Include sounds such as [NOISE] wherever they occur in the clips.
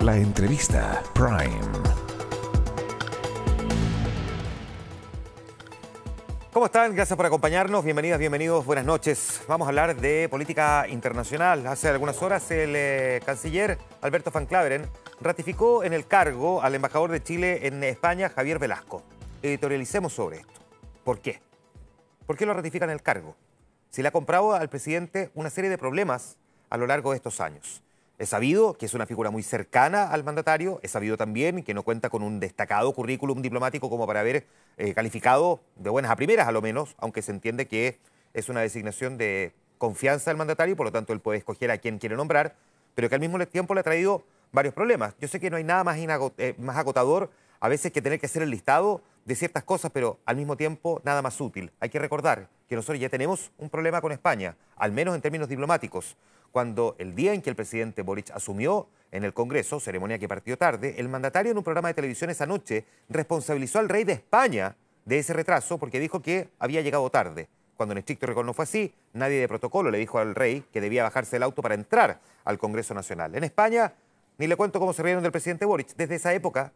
La entrevista Prime. ¿Cómo están? Gracias por acompañarnos. Bienvenidas, bienvenidos, buenas noches. Vamos a hablar de política internacional. Hace algunas horas el eh, canciller Alberto Van Claveren ratificó en el cargo al embajador de Chile en España, Javier Velasco. Editorialicemos sobre esto. ¿Por qué? ¿Por qué lo ratifican el cargo? Se le ha comprado al presidente una serie de problemas a lo largo de estos años. Es sabido que es una figura muy cercana al mandatario, es sabido también que no cuenta con un destacado currículum diplomático como para haber eh, calificado de buenas a primeras a lo menos, aunque se entiende que es una designación de confianza del mandatario por lo tanto él puede escoger a quien quiere nombrar, pero que al mismo tiempo le ha traído varios problemas. Yo sé que no hay nada más, eh, más agotador a veces que tener que hacer el listado de ciertas cosas, pero al mismo tiempo nada más útil. Hay que recordar que nosotros ya tenemos un problema con España, al menos en términos diplomáticos cuando el día en que el presidente Boric asumió en el Congreso, ceremonia que partió tarde, el mandatario en un programa de televisión esa noche responsabilizó al rey de España de ese retraso porque dijo que había llegado tarde. Cuando en estricto rigor no fue así, nadie de protocolo le dijo al rey que debía bajarse el auto para entrar al Congreso Nacional. En España, ni le cuento cómo se rieron del presidente Boric, desde esa época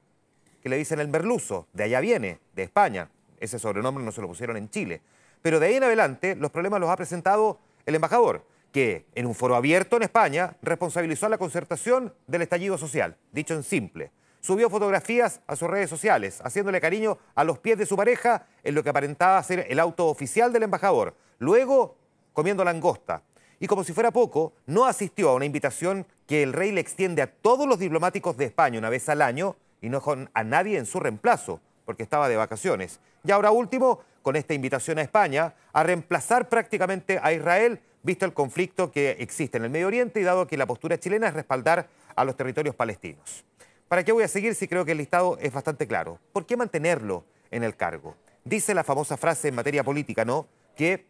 que le dicen el merluzo, de allá viene, de España. Ese sobrenombre no se lo pusieron en Chile. Pero de ahí en adelante los problemas los ha presentado el embajador que en un foro abierto en España responsabilizó a la concertación del estallido social, dicho en simple. Subió fotografías a sus redes sociales, haciéndole cariño a los pies de su pareja en lo que aparentaba ser el auto oficial del embajador. Luego, comiendo langosta. Y como si fuera poco, no asistió a una invitación que el rey le extiende a todos los diplomáticos de España una vez al año y no con a nadie en su reemplazo, porque estaba de vacaciones. Y ahora último, con esta invitación a España a reemplazar prácticamente a Israel visto el conflicto que existe en el Medio Oriente y dado que la postura chilena es respaldar a los territorios palestinos. ¿Para qué voy a seguir si creo que el listado es bastante claro? ¿Por qué mantenerlo en el cargo? Dice la famosa frase en materia política, ¿no? Que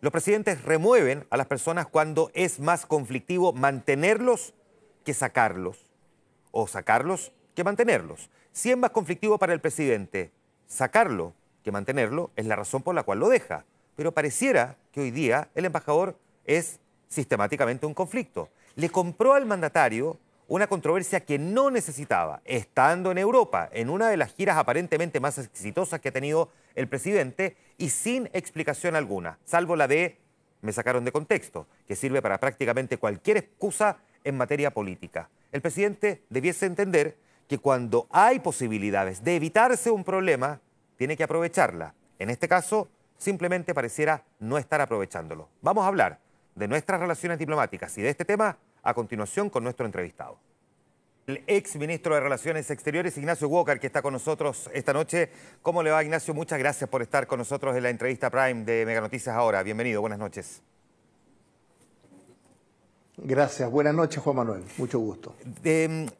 los presidentes remueven a las personas cuando es más conflictivo mantenerlos que sacarlos, o sacarlos que mantenerlos. Si es más conflictivo para el presidente sacarlo que mantenerlo, es la razón por la cual lo deja pero pareciera que hoy día el embajador es sistemáticamente un conflicto. Le compró al mandatario una controversia que no necesitaba, estando en Europa, en una de las giras aparentemente más exitosas que ha tenido el presidente y sin explicación alguna, salvo la de me sacaron de contexto, que sirve para prácticamente cualquier excusa en materia política. El presidente debiese entender que cuando hay posibilidades de evitarse un problema, tiene que aprovecharla. En este caso, simplemente pareciera no estar aprovechándolo. Vamos a hablar de nuestras relaciones diplomáticas y de este tema a continuación con nuestro entrevistado. El ex ministro de Relaciones Exteriores, Ignacio Walker, que está con nosotros esta noche. ¿Cómo le va, Ignacio? Muchas gracias por estar con nosotros en la entrevista Prime de Mega Noticias Ahora. Bienvenido, buenas noches. Gracias. Buenas noches, Juan Manuel. Mucho gusto.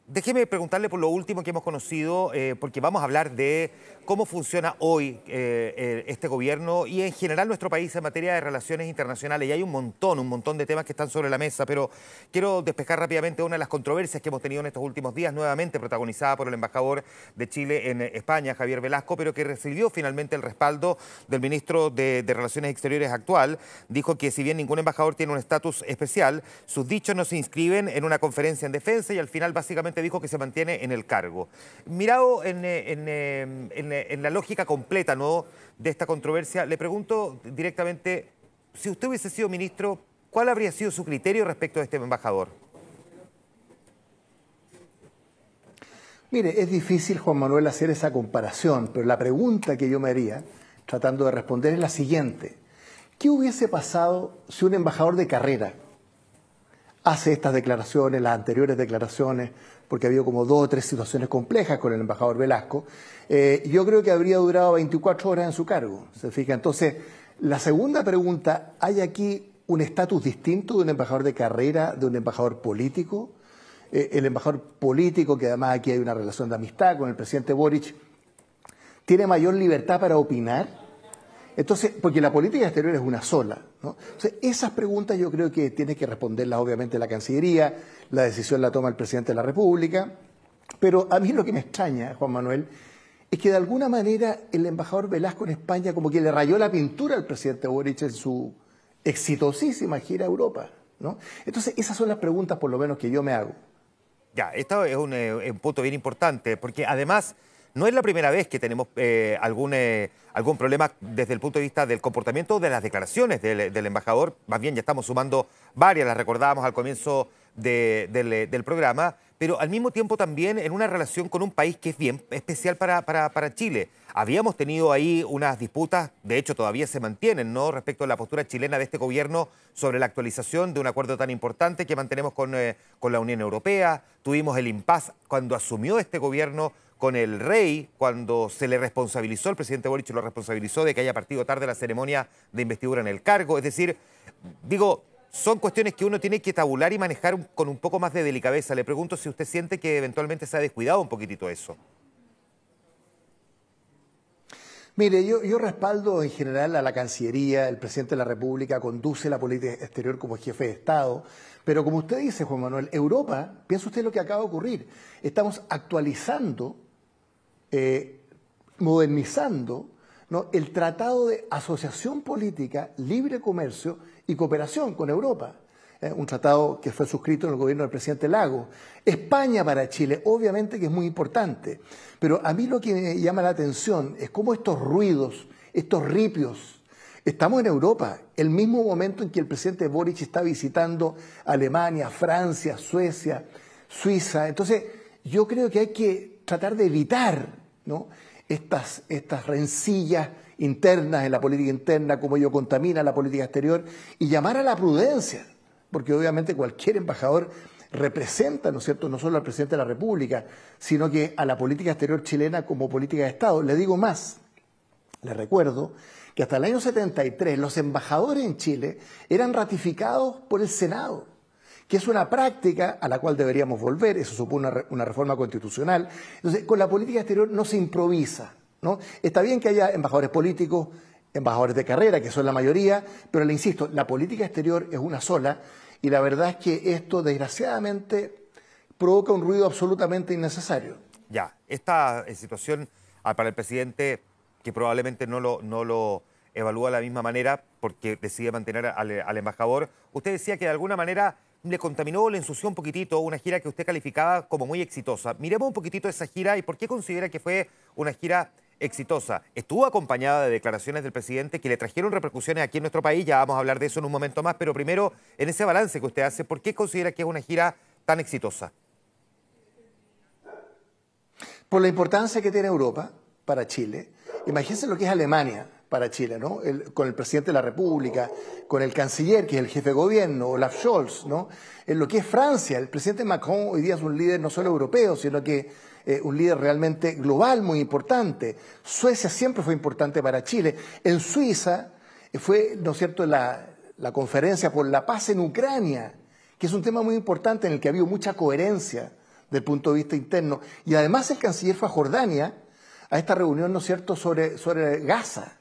déjeme preguntarle por lo último que hemos conocido, eh, porque vamos a hablar de cómo funciona hoy eh, este gobierno y en general nuestro país en materia de relaciones internacionales. Y hay un montón, un montón de temas que están sobre la mesa, pero quiero despejar rápidamente una de las controversias que hemos tenido en estos últimos días, nuevamente protagonizada por el embajador de Chile en España, Javier Velasco, pero que recibió finalmente el respaldo del ministro de, Relaciones Exteriores actual. Dijo que si bien ningún embajador tiene un estatus especial, sus dichos no se inscriben en una conferencia en defensa y al final básicamente dijo que se mantiene en el cargo. Mirado en, en en la lógica completa ¿no? de esta controversia, le pregunto directamente, si usted hubiese sido ministro, ¿cuál habría sido su criterio respecto a este embajador? Mire, es difícil, Juan Manuel, hacer esa comparación, pero la pregunta que yo me haría, tratando de responder, es la siguiente. ¿Qué hubiese pasado si un embajador de carrera hace estas declaraciones, las anteriores declaraciones, porque había como dos o tres situaciones complejas con el embajador Velasco, eh, yo creo que habría durado 24 horas en su cargo, ¿se fija? Entonces, la segunda pregunta, ¿hay aquí un estatus distinto de un embajador de carrera, de un embajador político? Eh, el embajador político, que además aquí hay una relación de amistad con el presidente Boric, ¿tiene mayor libertad para opinar? Entonces, porque la política exterior es una sola. ¿no? Entonces, esas preguntas yo creo que tiene que responderlas obviamente la Cancillería, la decisión la toma el presidente de la República, pero a mí lo que me extraña, Juan Manuel, es que de alguna manera el embajador Velasco en España como que le rayó la pintura al presidente Boric en su exitosísima gira a Europa. ¿no? Entonces, esas son las preguntas por lo menos que yo me hago. Ya, esto es un, eh, punto bien importante, porque además no es la primera vez que tenemos eh, algún, eh, algún problema desde el punto de vista del comportamiento de las declaraciones del, embajador. Más bien, ya estamos sumando varias, las recordábamos al comienzo del, programa, pero al mismo tiempo también en una relación con un país que es bien especial para, para, Chile. Habíamos tenido ahí unas disputas, de hecho todavía se mantienen, ¿no? Respecto a la postura chilena de este gobierno sobre la actualización de un acuerdo tan importante que mantenemos con, eh, con la Unión Europea. Tuvimos el impas cuando asumió este gobierno con el rey, cuando se le responsabilizó, el presidente Boric lo responsabilizó de que haya partido tarde la ceremonia de investidura en el cargo. Es decir, digo, son cuestiones que uno tiene que tabular y manejar con un poco más de delicadeza. Le pregunto si usted siente que eventualmente se ha descuidado un poquitito eso. Mire, yo, yo, respaldo en general a la Cancillería, el presidente de la República conduce la política exterior como jefe de Estado, pero como usted dice, Juan Manuel, Europa, piensa usted lo que acaba de ocurrir, estamos actualizando, eh, modernizando el Tratado de Asociación Política, Libre Comercio y Cooperación con Europa. Eh, un tratado que fue suscrito en el gobierno del presidente Lago. España para Chile, obviamente que es muy importante, pero a mí lo que me llama la atención es cómo estos ruidos, estos ripios, estamos en Europa, el mismo momento en que el presidente Boric está visitando Alemania, Francia, Suecia, Suiza. Entonces, yo creo que hay que tratar de evitar ¿no? estas, estas rencillas internas en la política interna, cómo ello contamina la política exterior, y llamar a la prudencia, porque obviamente cualquier embajador representa, ¿no es cierto?, no solo al presidente de la República, sino que a la política exterior chilena como política de Estado. Le digo más, le recuerdo que hasta el año 73 los embajadores en Chile eran ratificados por el Senado que es una práctica a la cual deberíamos volver, eso supone una, reforma constitucional. Entonces, con la política exterior no se improvisa. ¿no? Está bien que haya embajadores políticos, embajadores de carrera, que son la mayoría, pero le insisto, la política exterior es una sola y la verdad es que esto, desgraciadamente, provoca un ruido absolutamente innecesario. Ya, esta eh, situación ah, para el presidente, que probablemente no lo, no lo evalúa de la misma manera porque decide mantener al embajador, usted decía que de alguna manera le contaminó, le ensució un poquitito una gira que usted calificaba como muy exitosa. Miremos un poquitito esa gira y por qué considera que fue una gira exitosa. Estuvo acompañada de declaraciones del presidente que le trajeron repercusiones aquí en nuestro país, ya vamos a hablar de eso en un momento más, pero primero, en ese balance que usted hace, ¿por qué considera que es una gira tan exitosa? Por la importancia que tiene Europa para Chile. Imagínense lo que es Alemania para Chile, ¿no? con el presidente de la República, con el canciller, que es el jefe de gobierno, Olaf Scholz, ¿no? En lo que es Francia, el presidente Macron hoy día es un líder no solo europeo, sino que eh, un líder realmente global muy importante. Suecia siempre fue importante para Chile. En Suiza eh, fue, ¿no es cierto?, la, conferencia por la paz en Ucrania, que es un tema muy importante en el que ha habido mucha coherencia del punto de vista interno. Y además el canciller fue a Jordania a esta reunión, ¿no es cierto?, sobre Gaza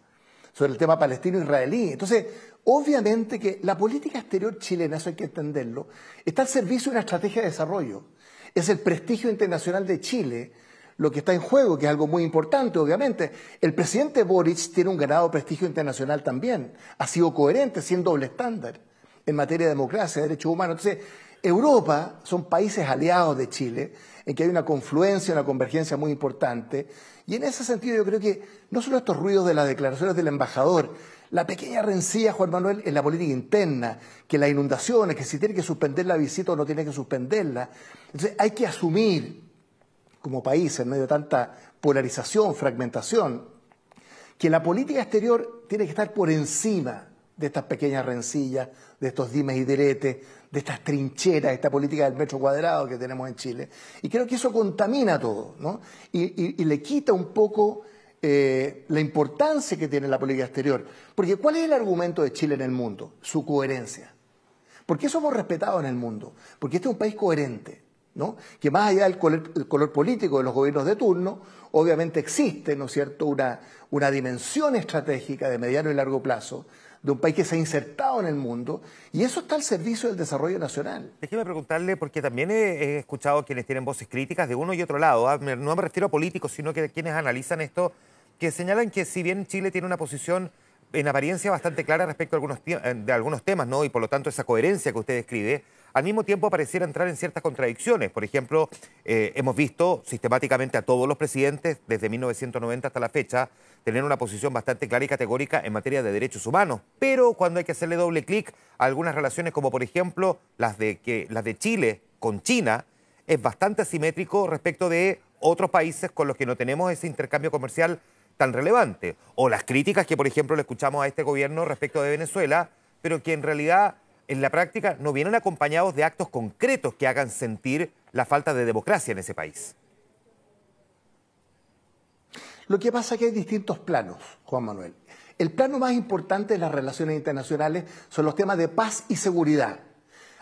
sobre el tema palestino-israelí. Entonces, obviamente que la política exterior chilena, eso hay que entenderlo, está al servicio de una estrategia de desarrollo. Es el prestigio internacional de Chile lo que está en juego, que es algo muy importante, obviamente. El presidente Boric tiene un ganado prestigio internacional también. Ha sido coherente, siendo doble estándar en materia de democracia, de derechos humanos. Entonces, Europa son países aliados de Chile, en que hay una confluencia, una convergencia muy importante, y en ese sentido yo creo que no solo estos ruidos de las declaraciones del embajador, la pequeña rencilla, Juan Manuel, en la política interna, que las inundaciones, que si tiene que suspender la visita o no tiene que suspenderla. Entonces hay que asumir como país, en medio de tanta polarización, fragmentación, que la política exterior tiene que estar por encima de estas pequeñas rencillas, de estos dimes y diretes, de estas trincheras, esta política del metro cuadrado que tenemos en Chile. Y creo que eso contamina todo, ¿no? Y, le quita un poco eh, la importancia que tiene la política exterior. Porque ¿cuál es el argumento de Chile en el mundo? Su coherencia. ¿Por qué somos respetados en el mundo? Porque este es un país coherente. ¿no? que más allá del color, político de los gobiernos de turno, obviamente existe, ¿no es cierto?, una, una dimensión estratégica de mediano y largo plazo de un país que se ha insertado en el mundo y eso está al servicio del desarrollo nacional. Déjeme preguntarle, porque también he, escuchado quienes tienen voces críticas de uno y otro lado, ¿ah? no me refiero a políticos, sino que quienes analizan esto, que señalan que si bien Chile tiene una posición en apariencia bastante clara respecto a algunos, eh, de algunos temas, ¿no? Y por lo tanto esa coherencia que usted describe, al mismo tiempo pareciera entrar en ciertas contradicciones. Por ejemplo, eh, hemos visto sistemáticamente a todos los presidentes, desde 1990 hasta la fecha, tener una posición bastante clara y categórica en materia de derechos humanos. Pero cuando hay que hacerle doble clic a algunas relaciones, como por ejemplo las de, que, las de Chile con China, es bastante asimétrico respecto de otros países con los que no tenemos ese intercambio comercial tan relevante. O las críticas que, por ejemplo, le escuchamos a este gobierno respecto de Venezuela, pero que en realidad en la práctica no vienen acompañados de actos concretos que hagan sentir la falta de democracia en ese país. Lo que pasa es que hay distintos planos, Juan Manuel. El plano más importante de las relaciones internacionales son los temas de paz y seguridad.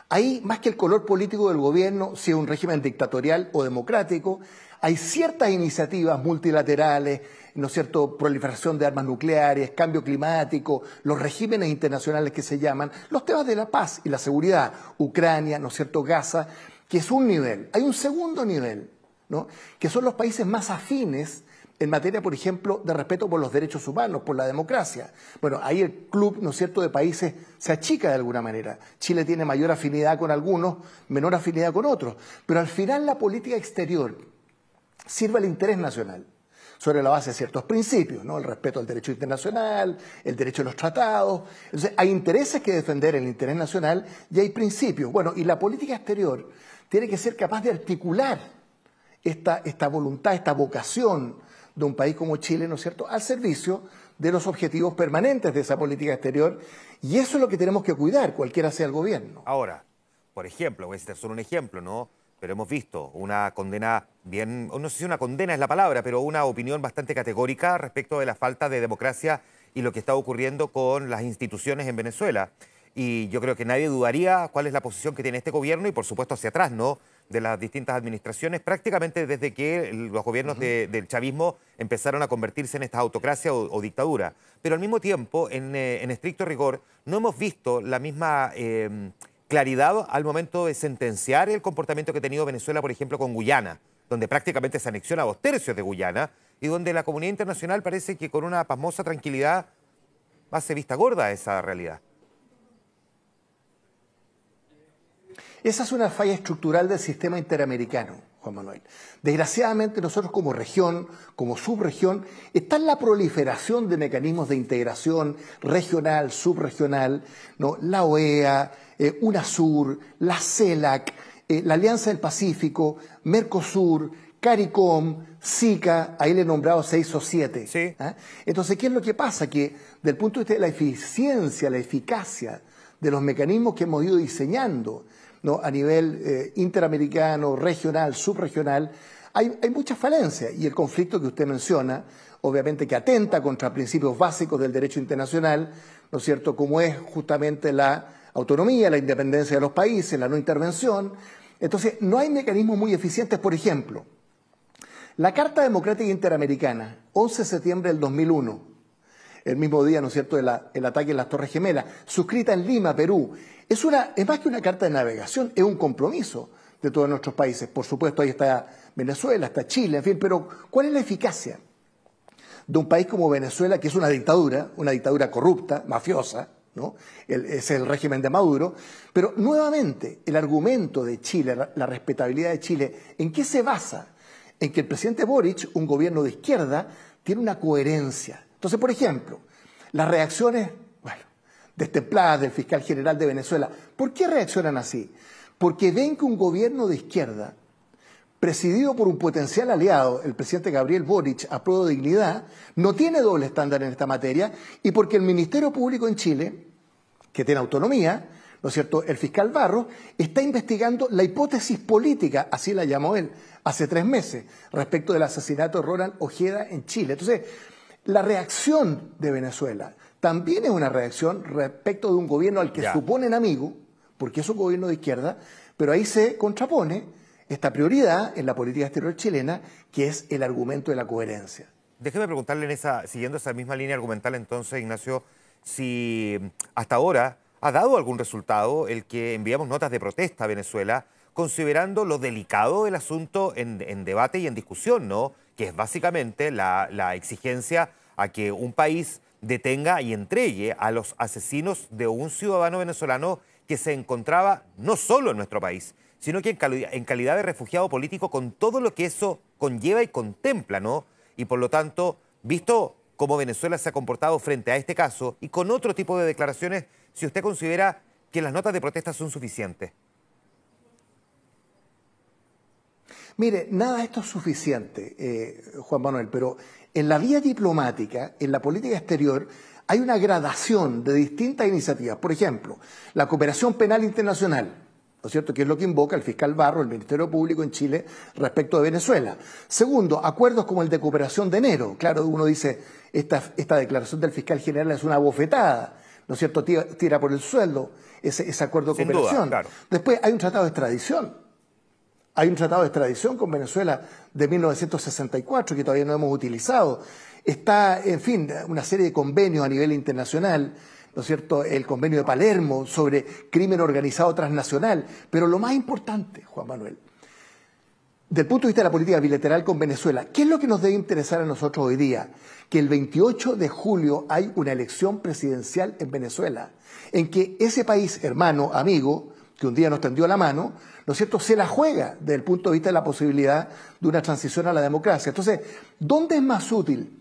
Ahí, más que el color político del gobierno, si es un régimen dictatorial o democrático, hay ciertas iniciativas multilaterales, ¿no es cierto?, proliferación de armas nucleares, cambio climático, los regímenes internacionales que se llaman, los temas de la paz y la seguridad, Ucrania, ¿no es cierto?, Gaza, que es un nivel. Hay un segundo nivel, ¿no?, que son los países más afines en materia, por ejemplo, de respeto por los derechos humanos, por la democracia. Bueno, ahí el club, ¿no es cierto?, de países se achica de alguna manera. Chile tiene mayor afinidad con algunos, menor afinidad con otros. Pero al final la política exterior sirve al interés nacional sobre la base de ciertos principios, ¿no? El respeto al derecho internacional, el derecho a los tratados. Entonces, hay intereses que defender el interés nacional y hay principios. Bueno, y la política exterior tiene que ser capaz de articular esta, esta voluntad, esta vocación de un país como Chile, ¿no es cierto?, al servicio de los objetivos permanentes de esa política exterior. Y eso es lo que tenemos que cuidar, cualquiera sea el gobierno. Ahora, por ejemplo, voy a ser solo un ejemplo, ¿no? Pero hemos visto una condena bien, no sé si una condena es la palabra, pero una opinión bastante categórica respecto de la falta de democracia y lo que está ocurriendo con las instituciones en Venezuela. Y yo creo que nadie dudaría cuál es la posición que tiene este gobierno y por supuesto hacia atrás, ¿no? de las distintas administraciones, prácticamente desde que los gobiernos del chavismo empezaron a convertirse en esta autocracia o, dictadura. Pero al mismo tiempo, eh, en, estricto rigor, no hemos visto la misma em, claridad al momento de sentenciar el comportamiento que ha tenido Venezuela, por ejemplo, con Guyana, donde prácticamente se anexiona dos tercios de Guyana y donde la comunidad internacional parece que con una pasmosa tranquilidad hace vista gorda a esa realidad. Esa es una falla estructural del sistema interamericano, Juan Manuel. Desgraciadamente nosotros como región, como subregión, está en la proliferación de mecanismos de integración regional, subregional, ¿no? la OEA, eh, UNASUR, la CELAC, eh, la Alianza del Pacífico, Mercosur, CARICOM, SICA, ahí le he nombrado seis o siete. ¿ah? Entonces, ¿qué es lo que pasa? Que del punto de vista de la eficiencia, la eficacia de los mecanismos que hemos ido diseñando, ¿no? a nivel eh, interamericano, regional, subregional, hay, hay muchas falencias y el conflicto que usted menciona, obviamente que atenta contra principios básicos del derecho internacional, ¿no es cierto?, como es justamente la autonomía, la independencia de los países, la no intervención. Entonces, no hay mecanismos muy eficientes, por ejemplo, la Carta Democrática Interamericana, 11 de septiembre del 2001, el mismo día, ¿no es cierto?, el ataque en las Torres Gemelas, suscrita en Lima, Perú, es, una, es más que una carta de navegación, es un compromiso de todos nuestros países. Por supuesto, ahí está Venezuela, está Chile, en fin, pero ¿cuál es la eficacia de un país como Venezuela, que es una dictadura, una dictadura corrupta, mafiosa, ¿no? es el régimen de Maduro, pero nuevamente el argumento de Chile, la respetabilidad de Chile, ¿en qué se basa? En que el presidente Boric, un gobierno de izquierda, tiene una coherencia. Entonces, por ejemplo, las reacciones destempladas del fiscal general de Venezuela. ¿Por qué reaccionan así? Porque ven que un gobierno de izquierda, presidido por un potencial aliado, el presidente Gabriel Boric, a prueba de dignidad, no tiene doble estándar en esta materia y porque el Ministerio Público en Chile, que tiene autonomía, ¿no es cierto?, el fiscal Barro, está investigando la hipótesis política, así la llamó él, hace tres meses, respecto del asesinato de Ronald Ojeda en Chile. Entonces, la reacción de Venezuela también es una reacción respecto de un gobierno al que suponen amigo, porque es un gobierno de izquierda, pero ahí se contrapone esta prioridad en la política exterior chilena, que es el argumento de la coherencia. Déjeme preguntarle, en esa, siguiendo esa misma línea argumental, entonces, Ignacio, si hasta ahora ha dado algún resultado el que enviamos notas de protesta a Venezuela, considerando lo delicado del asunto en, debate y en discusión, ¿no? Que es básicamente la, exigencia a que un país detenga y entregue a los asesinos de un ciudadano venezolano que se encontraba no solo en nuestro país, sino que en, calidad de refugiado político con todo lo que eso conlleva y contempla, ¿no? Y por lo tanto, visto cómo Venezuela se ha comportado frente a este caso y con otro tipo de declaraciones, si usted considera que las notas de protesta son suficientes. Mire, nada de esto es suficiente, eh, Juan Manuel, pero en la vía diplomática, en la política exterior, hay una gradación de distintas iniciativas. Por ejemplo, la cooperación penal internacional, ¿no es cierto?, que es lo que invoca el fiscal Barro, el Ministerio Público en Chile respecto de Venezuela. Segundo, acuerdos como el de cooperación de enero. Claro, uno dice, esta, esta declaración del fiscal general es una bofetada, ¿no es cierto?, tira, por el sueldo ese, acuerdo de cooperación. Después hay un tratado de extradición hay un tratado de extradición con Venezuela de 1964 que todavía no hemos utilizado. Está, en fin, una serie de convenios a nivel internacional, ¿no es cierto? El convenio de Palermo sobre crimen organizado transnacional. Pero lo más importante, Juan Manuel, del punto de vista de la política bilateral con Venezuela, ¿qué es lo que nos debe interesar a nosotros hoy día? Que el 28 de julio hay una elección presidencial en Venezuela, en que ese país, hermano, amigo, que un día nos tendió la mano, ¿no es cierto?, se la juega desde el punto de vista de la posibilidad de una transición a la democracia. Entonces, ¿dónde es más útil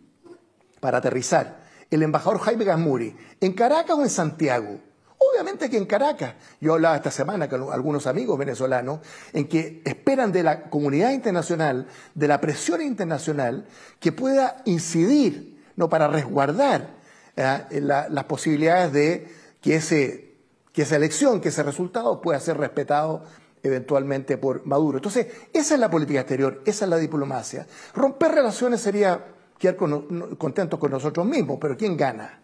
para aterrizar el embajador Jaime Gasmuri? ¿En Caracas o en Santiago? Obviamente que en Caracas. Yo hablaba esta semana con algunos amigos venezolanos en que esperan de la comunidad internacional, de la presión internacional, que pueda incidir ¿no? para resguardar ¿eh? las posibilidades de que ese que esa elección, que ese resultado pueda ser respetado eventualmente por Maduro. Entonces, esa es la política exterior, esa es la diplomacia. Romper relaciones sería quedar contentos con nosotros mismos, pero ¿quién gana?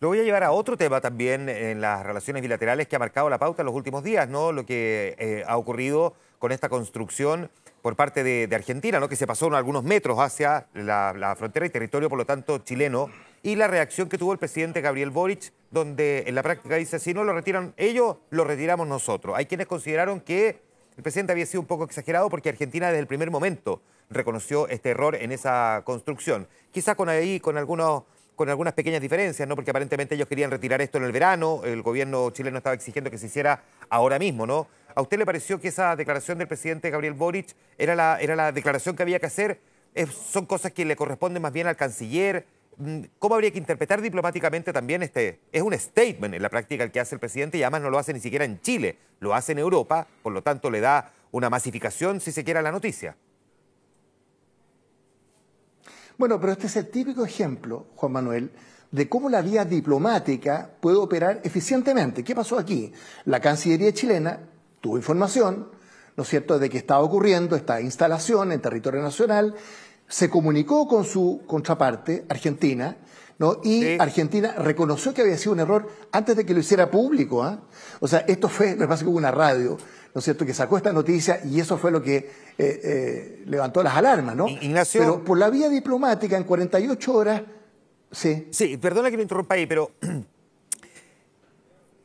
Lo voy a llevar a otro tema también en las relaciones bilaterales que ha marcado la pauta en los últimos días, ¿no? Lo que eh, ha ocurrido con esta construcción por parte de, Argentina, ¿no? Que se pasó algunos metros hacia la frontera y territorio, por lo tanto, chileno y la reacción que tuvo el presidente Gabriel Boric, donde en la práctica dice, si no lo retiran ellos, lo retiramos nosotros. Hay quienes consideraron que el presidente había sido un poco exagerado porque Argentina desde el primer momento reconoció este error en esa construcción. Quizá con ahí, con algunos con algunas pequeñas diferencias, ¿no? Porque aparentemente ellos querían retirar esto en el verano, el gobierno chileno estaba exigiendo que se hiciera ahora mismo, ¿no? ¿A usted le pareció que esa declaración del presidente Gabriel Boric era la, era la declaración que había que hacer? ¿Son cosas que le corresponden más bien al canciller? Mm, ¿Cómo habría que interpretar diplomáticamente también este? Es un statement en la práctica el que hace el presidente y además no lo hace ni siquiera en Chile, lo hace en Europa, por lo tanto le da una masificación, si se quiere, a la noticia. Bueno, pero este es el típico ejemplo, Juan Manuel, de cómo la vía diplomática puede operar eficientemente. ¿Qué pasó aquí? La Cancillería chilena tuvo información, ¿no es cierto?, de que estaba ocurriendo esta instalación en territorio nacional, se comunicó con su contraparte, Argentina, ¿no? y Argentina reconoció que había sido un error antes de que lo hiciera público. ¿ah? O sea, esto fue, me pasa que hubo una radio, ¿no es cierto?, que sacó esta noticia y eso fue lo que eh, eh, levantó las alarmas, ¿no? Ignacio... Pero por la vía diplomática, en 48 horas, sí. Sí, perdona que me interrumpa ahí, pero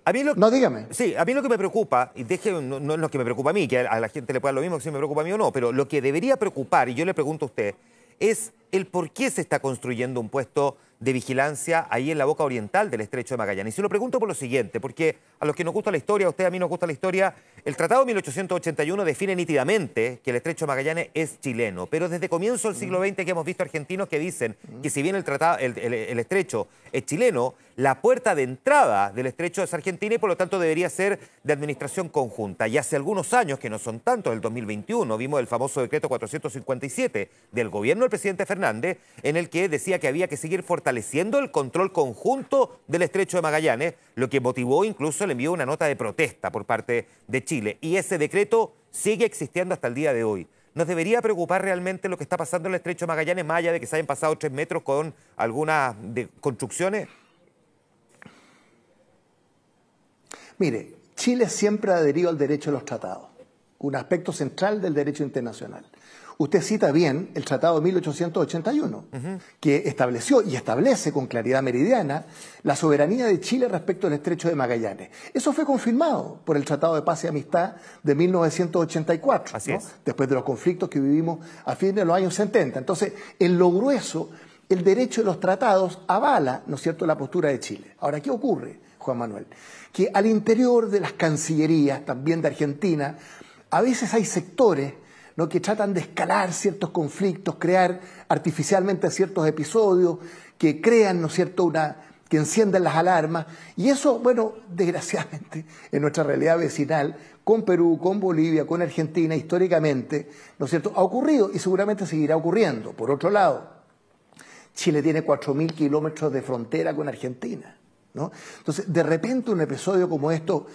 A mí lo, no, dígame. Sí, a mí lo que me preocupa, y deje, no, no, es lo que me preocupa a mí, que a, la gente le pueda lo mismo que si me preocupa a mí o no, pero lo que debería preocupar, y yo le pregunto a usted, es el por qué se está construyendo un puesto de vigilancia ahí en la boca oriental del estrecho de Magallanes. Y se lo pregunto por lo siguiente, porque a los que nos gusta la historia, a usted a mí nos gusta la historia, el Tratado de 1881 define nítidamente que el estrecho de Magallanes es chileno, pero desde comienzo del siglo XX que hemos visto argentinos que dicen que si bien el, tratado, el estrecho es chileno, la puerta de entrada del estrecho es argentina y por lo tanto debería ser de administración conjunta. Y hace algunos años, que no son tantos, el 2021, vimos el famoso decreto 457 del gobierno del presidente Fernández, en el que decía que había que seguir fortaleciendo el control conjunto del estrecho de Magallanes, lo que motivó incluso el envío de una nota de protesta por parte de Chile. Y ese decreto sigue existiendo hasta el día de hoy. ¿Nos debería preocupar realmente lo que está pasando en el estrecho de Magallanes, más allá de que se hayan pasado tres metros con algunas construcciones? Mire, Chile siempre ha adherido al derecho de los tratados, un aspecto central del derecho internacional. Usted cita bien el Tratado de 1881, que estableció y establece con claridad meridiana la soberanía de Chile respecto al estrecho de Magallanes. Eso fue confirmado por el Tratado de Paz y Amistad de 1984, después de los conflictos que vivimos a fines de los años 70. Entonces, en lo grueso, el derecho de los tratados avala, ¿no es cierto?, la postura de Chile. Ahora, ¿qué ocurre, Juan Manuel? Que al interior de las cancillerías, también de Argentina, a veces hay sectores ¿no? que tratan de escalar ciertos conflictos, crear artificialmente ciertos episodios, que crean, ¿no es cierto?, una, que encienden las alarmas. Y eso, bueno, [LAUGHS] desgraciadamente, en nuestra realidad vecinal, con Perú, con Bolivia, con Argentina, históricamente, ¿no es cierto?, ha ocurrido y seguramente seguirá ocurriendo. Por otro lado, Chile tiene 4.000 kilómetros de frontera con Argentina. Entonces, de repente un episodio como esto,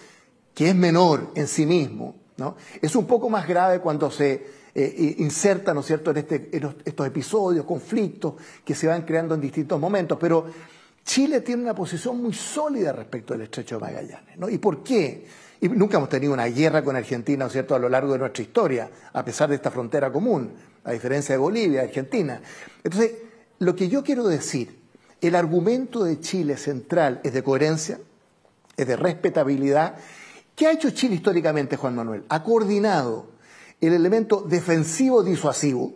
que es menor en sí mismo, ¿no? es un poco más grave cuando se eh, inserta ¿no es cierto? En, este, estos episodios, conflictos que se van creando en distintos momentos. Pero Chile tiene una posición muy sólida respecto del estrecho de Magallanes. ¿Y por qué? Nunca hemos tenido una guerra con Argentina, ¿no es cierto?, a lo largo de nuestra historia, a pesar de esta frontera común, a diferencia de Bolivia, Argentina. Entonces, lo que yo quiero decir, el argumento de Chile central es de coherencia, es de respetabilidad. ¿Qué ha hecho Chile históricamente, Juan Manuel? Ha coordinado el elemento defensivo disuasivo,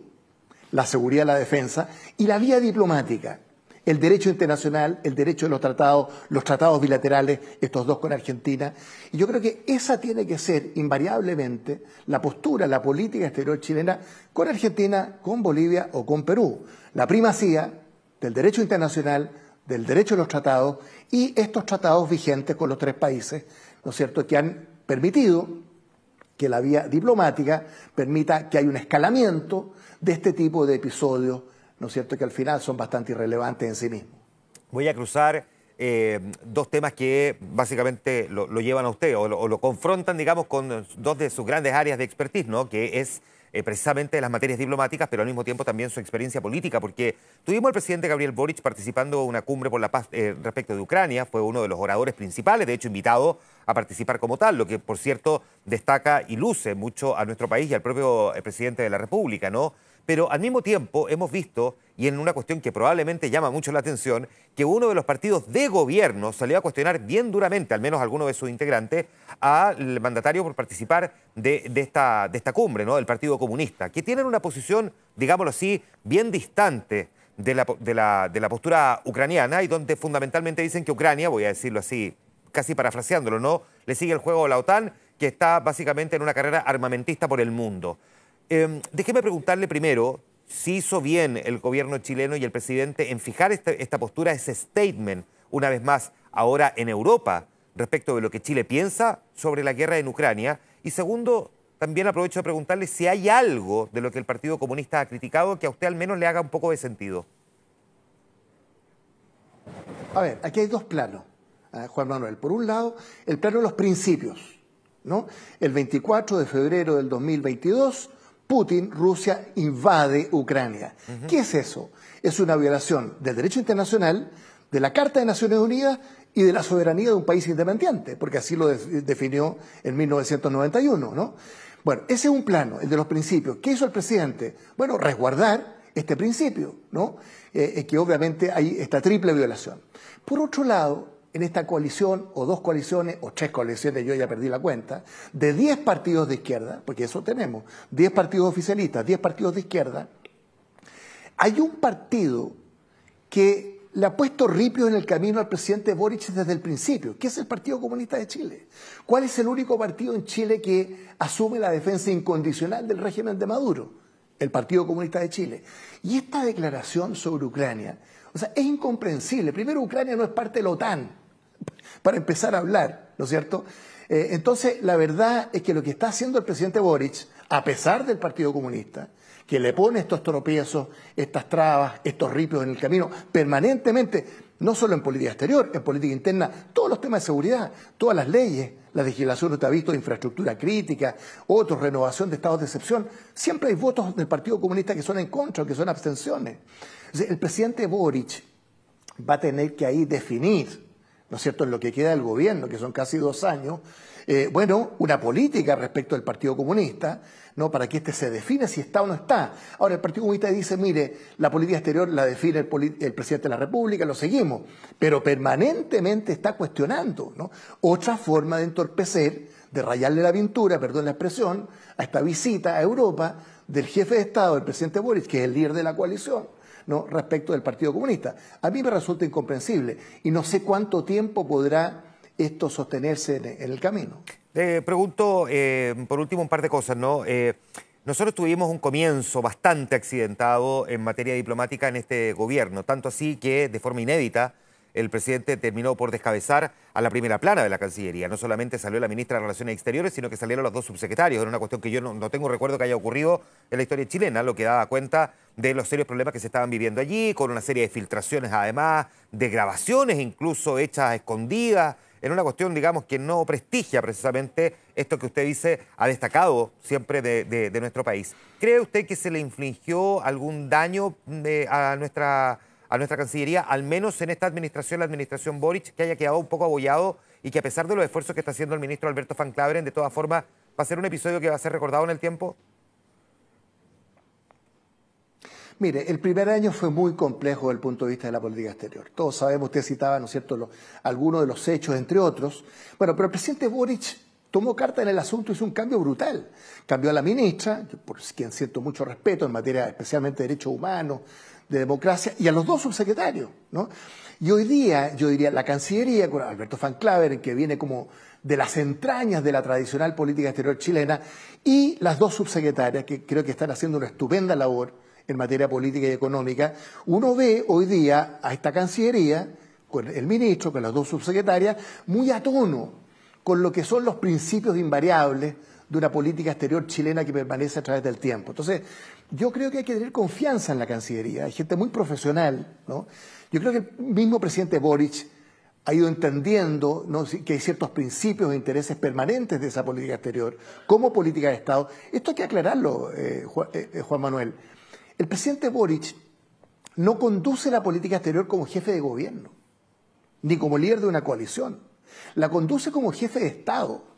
la seguridad, la defensa, y la vía diplomática el derecho internacional, el derecho de los tratados, los tratados bilaterales, estos dos con Argentina. Y yo creo que esa tiene que ser invariablemente la postura, la política exterior chilena con Argentina, con Bolivia o con Perú. La primacía del derecho internacional, del derecho de los tratados y estos tratados vigentes con los tres países, ¿no es cierto?, que han permitido que la vía diplomática permita que haya un escalamiento de este tipo de episodios ¿no es cierto?, que al final son bastante irrelevantes en sí mismos. Voy a cruzar eh, dos temas que básicamente lo, llevan a usted o lo, confrontan, digamos, con dos de sus grandes áreas de expertise, ¿no? Que es eh, precisamente las materias diplomáticas, pero al mismo tiempo también su experiencia política, porque tuvimos al presidente Gabriel Boric participando en una cumbre por la paz eh, respecto de Ucrania, fue uno de los oradores principales, de hecho invitado a participar como tal, lo que por cierto destaca y luce mucho a nuestro país y al propio presidente de la República, ¿no? Pero al mismo tiempo hemos visto, y en una cuestión que probablemente llama mucho la atención, que uno de los partidos de gobierno salió a cuestionar bien duramente, al menos alguno de sus integrantes, al mandatario por participar de, esta, cumbre, ¿no? del Partido Comunista, que tienen una posición, digámoslo así, bien distante de la, de la, de la postura ucraniana y donde fundamentalmente dicen que Ucrania, voy a decirlo así, casi parafraseándolo, ¿no? Le sigue el juego a la OTAN, que está básicamente en una carrera armamentista por el mundo. Em, déjeme preguntarle primero si hizo bien el gobierno chileno y el presidente en fijar este, esta postura, ese statement, una vez más, ahora en Europa, respecto de lo que Chile piensa sobre la guerra en Ucrania. Y segundo, también aprovecho de preguntarle si hay algo de lo que el Partido Comunista ha criticado que a usted al menos le haga un poco de sentido. A ver, aquí hay dos planos, ¿eh? Juan Manuel. Por un lado, el plano de los principios. ¿no? El 24 de febrero del 2022 Putin, Rusia invade Ucrania. ¿Qué es eso? Es una violación del derecho internacional, de la Carta de Naciones Unidas y de la soberanía de un país independiente, porque así lo definió en 1991, ¿no? Bueno, ese es un plano, el de los principios. ¿Qué hizo el presidente? Bueno, resguardar este principio, ¿no? Eh, que obviamente hay esta triple violación. Por otro lado, en esta coalición, o dos coaliciones, o tres coaliciones, yo ya perdí la cuenta, de 10 partidos de izquierda, porque eso tenemos, 10 partidos oficialistas, 10 partidos de izquierda, hay un partido que le ha puesto ripio en el camino al presidente Boric desde el principio, que es el Partido Comunista de Chile. ¿Cuál es el único partido en Chile que asume la defensa incondicional del régimen de Maduro? El Partido Comunista de Chile. Y esta declaración sobre Ucrania, o sea, es incomprensible. Primero, Ucrania no es parte de la OTAN para empezar a hablar, ¿no es cierto? Eh, entonces, la verdad es que lo que está haciendo el presidente Boric, a pesar del Partido Comunista, que le pone estos tropiezos, estas trabas, estos ripios en el camino permanentemente, no solo en política exterior, en política interna, todos los temas de seguridad, todas las leyes, la legislación usted ha visto infraestructura crítica, otros, renovación de estados de excepción, siempre hay votos del Partido Comunista que son en contra, que son abstenciones. el presidente Boric va a tener que ahí definir ¿no es cierto?, en lo que queda del gobierno, que son casi dos años, eh, bueno, una política respecto al Partido Comunista, ¿no? Para que éste se define si está o no está. Ahora, el Partido Comunista dice, mire, la política exterior la define el, presidente de la República, lo seguimos, pero permanentemente está cuestionando, ¿no? Otra forma de entorpecer, de rayarle la pintura, perdón la expresión, a esta visita a Europa del jefe de Estado, el presidente Boris, que es el líder de la coalición, ¿no? respecto del Partido Comunista. A mí me resulta incomprensible y no sé cuánto tiempo podrá esto sostenerse en, el camino. Te pregunto, eh, por último, un par de cosas, ¿no? Eh, nosotros tuvimos un comienzo bastante accidentado en materia diplomática en este gobierno, tanto así que de forma inédita el presidente terminó por descabezar a la primera plana de la Cancillería. No solamente salió la ministra de Relaciones Exteriores, sino que salieron los dos subsecretarios. Era una cuestión que yo no, tengo recuerdo que haya ocurrido en la historia chilena, lo que daba cuenta de los serios problemas que se estaban viviendo allí, con una serie de filtraciones además, de grabaciones incluso hechas escondidas, en una cuestión, digamos, que no prestigia precisamente esto que usted dice, ha destacado siempre de, nuestro país. ¿Cree usted que se le infligió algún daño eh, a nuestra a nuestra Cancillería, al menos en esta administración, la administración Boric, que haya quedado un poco abollado y que a pesar de los esfuerzos que está haciendo el ministro Alberto Van Claveren, de todas formas, va a ser un episodio que va a ser recordado en el tiempo? Mire, el primer año fue muy complejo desde el punto de vista de la política exterior. Todos sabemos, usted citaba, ¿no es cierto?, algunos de los hechos, entre otros. Bueno, pero el presidente Boric tomó carta en el asunto y hizo un cambio brutal. Cambió a la ministra, por quien siento mucho respeto en materia especialmente de derechos humanos, de democracia y a los dos subsecretarios. ¿no? Y hoy día, yo diría, la Cancillería, con Alberto Van Claver, que viene como de las entrañas de la tradicional política exterior chilena, y las dos subsecretarias, que creo que están haciendo una estupenda labor en materia política y económica, uno ve hoy día a esta Cancillería, con el ministro, con las dos subsecretarias, muy a tono con lo que son los principios invariables de una política exterior chilena que permanece a través del tiempo. Entonces, yo creo que hay que tener confianza en la Cancillería, hay gente muy profesional, ¿no? Yo creo que el mismo presidente Boric ha ido entendiendo que hay ciertos principios e intereses permanentes de esa política exterior como política de Estado. Esto hay que aclararlo, eh, eh, eh, Juan, Manuel. El presidente Boric no conduce la política exterior como jefe de gobierno, ni como líder de una coalición. La conduce como jefe de Estado.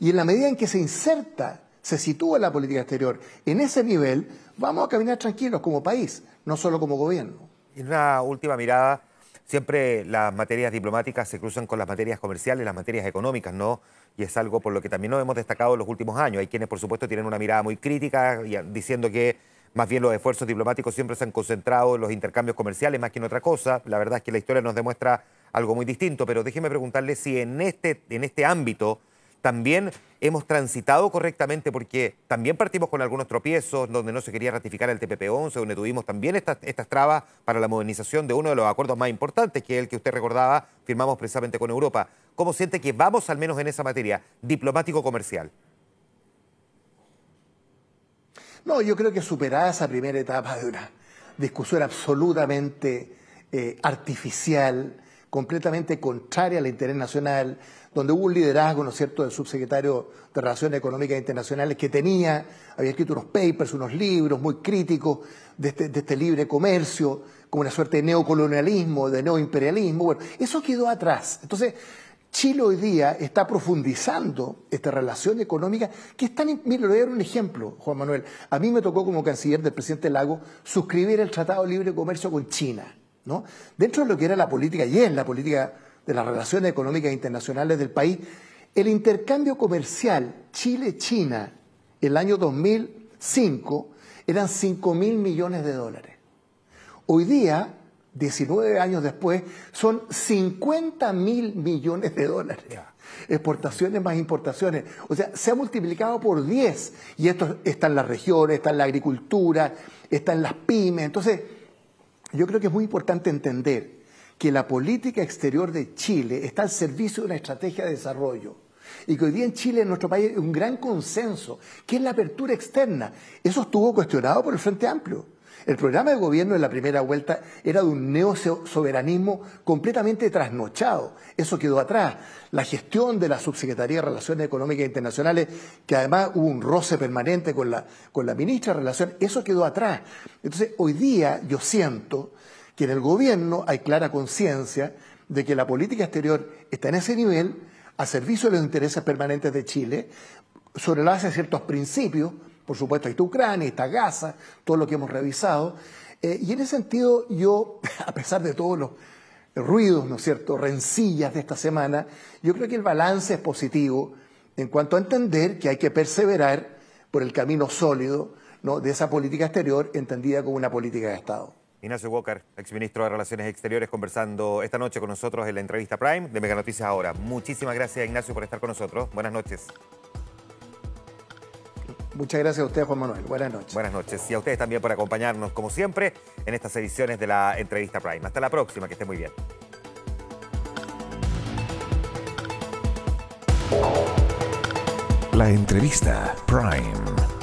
Y en la medida en que se inserta, se sitúa la política exterior en ese nivel, vamos a caminar tranquilos como país, no solo como gobierno. Y una última mirada, siempre las materias diplomáticas se cruzan con las materias comerciales, las materias económicas, ¿no? Y es algo por lo que también nos hemos destacado en los últimos años. Hay quienes, por supuesto, tienen una mirada muy crítica, diciendo que más bien los esfuerzos diplomáticos siempre se han concentrado en los intercambios comerciales más que en otra cosa. La verdad es que la historia nos demuestra algo muy distinto, pero déjeme preguntarle si en este, en este ámbito también hemos transitado correctamente porque también partimos con algunos tropiezos donde no se quería ratificar el TPP-11, donde tuvimos también estas, trabas para la modernización de uno de los acuerdos más importantes, que es el que usted recordaba, firmamos precisamente con Europa. ¿Cómo siente que vamos al menos en esa materia diplomático-comercial? No, yo creo que superada esa primera etapa de una discusión absolutamente eh, artificial, completamente contraria al interés nacional, donde hubo un liderazgo, ¿no es cierto?, del subsecretario de Relaciones Económicas Internacionales que tenía, había escrito unos papers, unos libros muy críticos de este, de este libre comercio, como una suerte de neocolonialismo, de neoimperialismo. Bueno, eso quedó atrás. Entonces, Chile hoy día está profundizando esta relación económica que es tan... Mire, le voy a dar un ejemplo, Juan Manuel. A mí me tocó como canciller del presidente Lago suscribir el Tratado de Libre Comercio con China. Dentro de lo que era la política, y es la política de las relaciones económicas internacionales del país, el intercambio comercial Chile-China el año 2005 eran 5 mil millones de dólares. Hoy día, 19 años después, son 50 mil millones de dólares. Exportaciones más importaciones. O sea, se ha multiplicado por 10. Y esto está en las regiones, está en la agricultura, está en las pymes. Entonces, yo creo que es muy importante entender que la política exterior de Chile está al servicio de una estrategia de desarrollo. Y que hoy día en Chile, en nuestro país, hay un gran consenso, que es la apertura externa. Eso estuvo cuestionado por el Frente Amplio. El programa de gobierno de la primera vuelta era de un neosoberanismo completamente trasnochado. Eso quedó atrás. La gestión de la Subsecretaría de Relaciones Económicas Internacionales, que además hubo un roce permanente con la, con la ministra de Relaciones, eso quedó atrás. Entonces, hoy día yo siento que en el gobierno hay clara conciencia de que la política exterior está en ese nivel, a servicio de los intereses permanentes de Chile, sobre la base de ciertos principios por supuesto, está Ucrania, está Gaza, todo lo que hemos revisado. Eh, y en ese sentido, yo, [LAUGHS] a pesar de todos los ruidos, ¿no es cierto?, rencillas de esta semana, yo creo que el balance es positivo en cuanto a entender que hay que perseverar por el camino sólido de esa política exterior entendida como una política de Estado. Ignacio Walker, exministro de Relaciones Exteriores, conversando esta noche con nosotros en la entrevista Prime de Mega Noticias Ahora. Muchísimas gracias, Ignacio, por estar con nosotros. Buenas noches. Muchas gracias a usted, Juan Manuel. Buenas noches. Buenas noches. Y a ustedes también por acompañarnos, como siempre, en estas ediciones de la entrevista Prime. Hasta la próxima, que esté muy bien. La entrevista Prime.